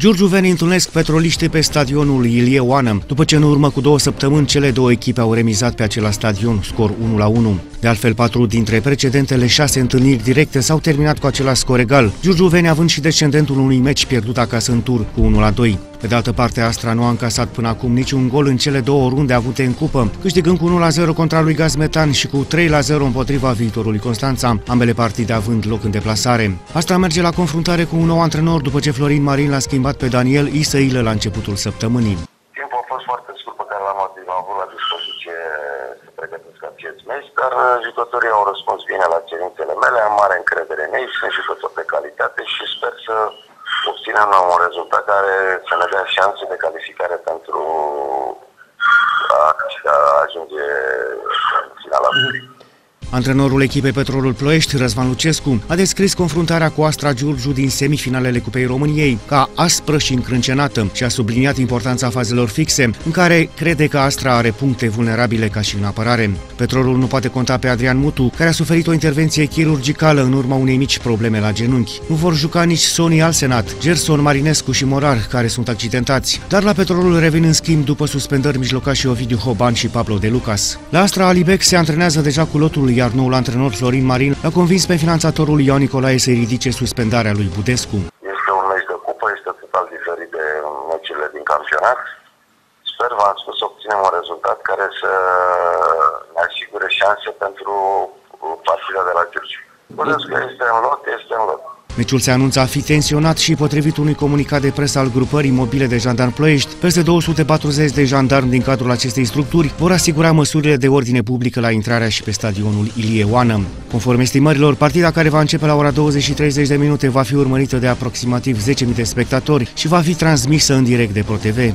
Giurgiuveni întâlnesc petroliști pe stadionul Ilie Oană, după ce în urmă cu două săptămâni cele două echipe au remizat pe același stadion, scor 1 la 1. De altfel, patru dintre precedentele șase întâlniri directe s-au terminat cu același scor egal, Giurgiuveni având și descendentul unui meci pierdut acasă în tur cu 1 la 2. Pe de altă parte, Astra nu a încasat până acum niciun gol în cele două runde avute în cupă, câștigând cu 1 la 0 contra lui Gazmetan și cu 3 la 0 împotriva viitorului Constanța, ambele partide având loc în deplasare. Astra merge la confruntare cu un nou antrenor după ce Florin Marin l-a schimbat pe Daniel Isăilă la începutul săptămânii. Timpul a fost foarte scurt pe care l-am avut la dispoziție să pregătesc acest meci, dar jucătorii au răspuns bine la cerințele mele, am mare încredere în ei, sunt jucători de calitate și sper să obținem un rezultat care să ne dea șanse de calificare pentru a, a ajunge în finala. Mm-hmm. Antrenorul echipei Petrolul Ploiești, Răzvan Lucescu, a descris confruntarea cu Astra Giurgiu din semifinalele Cupei României ca aspră și încrâncenată și a subliniat importanța fazelor fixe, în care crede că Astra are puncte vulnerabile ca și în apărare. Petrolul nu poate conta pe Adrian Mutu, care a suferit o intervenție chirurgicală în urma unei mici probleme la genunchi. Nu vor juca nici Sony Alsenat, Gerson Marinescu și Morar, care sunt accidentați. Dar la Petrolul revin în schimb după suspendări mijlocașii Ovidiu Hoban și Pablo de Lucas. La Astra Alibec se antrenează deja cu lotul iar noul antrenor Florin Marin l-a convins pe finanțatorul Ioan Nicolae să ridice suspendarea lui Budescu. Este un meci de cupă, este total diferit de meciurile din campionat. Sper, v-am spus, să obținem un rezultat care să ne asigure șanse pentru partida de la Giurgiu. Budescu este în lot, este în lot. Meciul se anunța a fi tensionat și, potrivit unui comunicat de presă al grupării mobile de jandarmi Ploiești, peste 240 de jandarmi din cadrul acestei structuri vor asigura măsurile de ordine publică la intrarea și pe stadionul Ilie Oană. Conform estimărilor, partida care va începe la ora 20 și 30 de minute va fi urmărită de aproximativ 10.000 de spectatori și va fi transmisă în direct de ProTV.